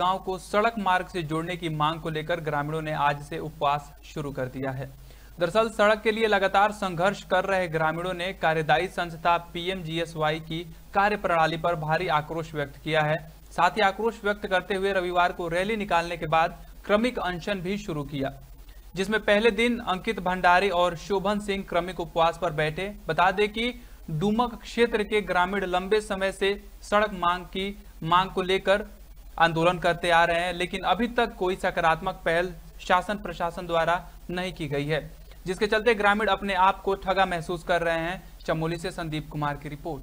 गाँव को सड़क मार्ग से जोड़ने की मांग को लेकर ग्रामीणों ने आज से उपवास शुरू कर दिया है। दरअसल सड़क के लिए लगातार संघर्ष कर रहे ग्रामीणों ने कार्यदायी संस्था पीएमजीएसवाई की कार्य प्रणाली पर भारी आक्रोश व्यक्त किया है। साथ ही आक्रोश व्यक्त करते हुए रविवार को रैली निकालने के बाद क्रमिक अनशन भी शुरू किया, जिसमें पहले दिन अंकित भंडारी और शोभन सिंह क्रमिक उपवास पर बैठे। बता दें कि डूमक क्षेत्र के ग्रामीण लंबे समय से सड़क मांग की मांग को लेकर आंदोलन करते आ रहे हैं, लेकिन अभी तक कोई सकारात्मक पहल शासन प्रशासन द्वारा नहीं की गई है, जिसके चलते ग्रामीण अपने आप को ठगा महसूस कर रहे हैं। चमोली से संदीप कुमार की रिपोर्ट।